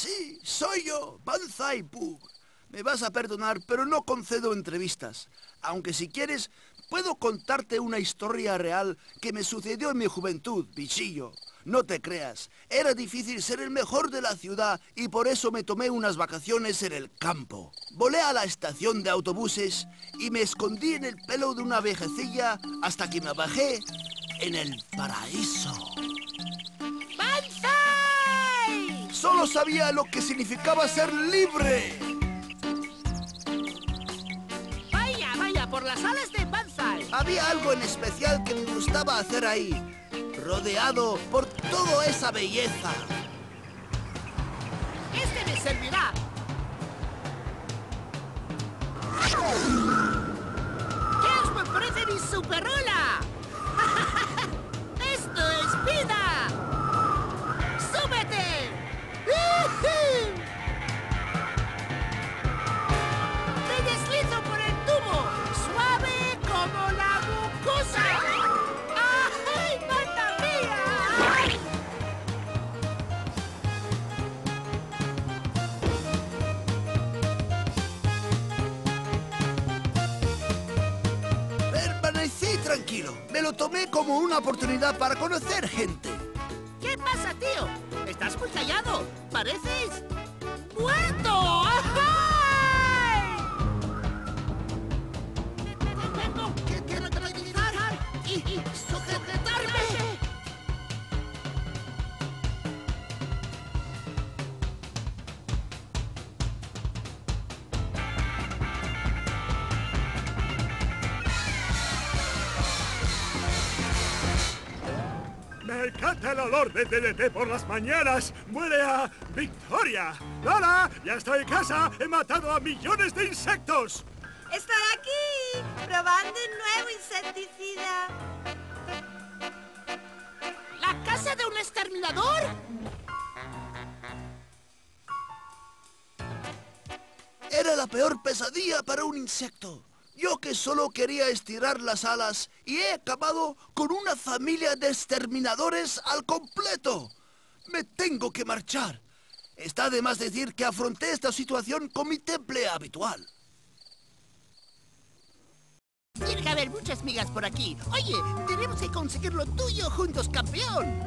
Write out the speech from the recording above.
Sí, soy yo, Banzai Pug. Me vas a perdonar, pero no concedo entrevistas. Aunque si quieres, puedo contarte una historia real que me sucedió en mi juventud, bichillo. No te creas, era difícil ser el mejor de la ciudad y por eso me tomé unas vacaciones en el campo. Volé a la estación de autobuses y me escondí en el pelo de una vejecilla hasta que me bajé en el paraíso. ¡Banzai! Solo sabía lo que significaba ser libre. Vaya, vaya, por las alas de Banzai. Había algo en especial que me gustaba hacer ahí, rodeado por toda esa belleza. Este me servirá. ¿Qué os me parece mi superola? Tranquilo. Me lo tomé como una oportunidad para conocer gente. ¿Qué pasa, tío? Estás muy callado. Pareces... Me encanta el olor de DDT por las mañanas. Huele a victoria. ¡Lola! ¡Ya estoy en casa! ¡He matado a millones de insectos! Estoy aquí, probando un nuevo insecticida. ¿La casa de un exterminador? Era la peor pesadilla para un insecto. Yo que solo quería estirar las alas y he acabado con una familia de exterminadores al completo. Me tengo que marchar. Está de más decir que afronté esta situación con mi temple habitual. Tiene que haber muchas migas por aquí. Oye, tenemos que conseguir lo tuyo juntos, campeón.